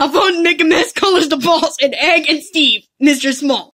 I phoned make and Miss colors the balls and Egg and Steve, Mr. Small.